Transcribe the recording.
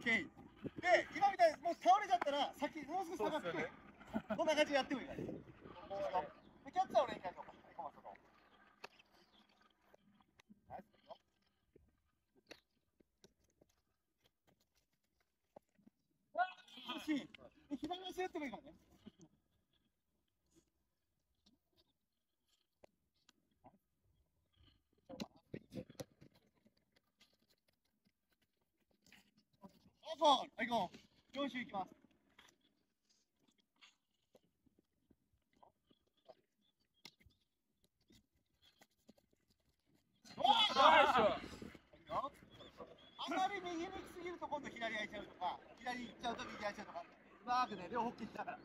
ケー。で、今みたいにもう倒れちゃったら、先、もう少し下がって、こんな感じでやってもいいから。でキャッチャー俺一回行こうか。行こうかそこはいいいよあ惜し左足ってもいいからね。あ、そう。はい、行こう。4周行きます。あまり右に行きすぎると今度左開いちゃうとか、左行っちゃうと右開いちゃうとか、うまくね、両方切ったから。